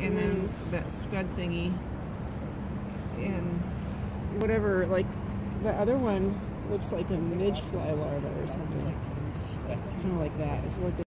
and then mm-hmm. that scud thingy, and whatever. Like the other one looks like a midge fly larva or something, kind of like that. It's like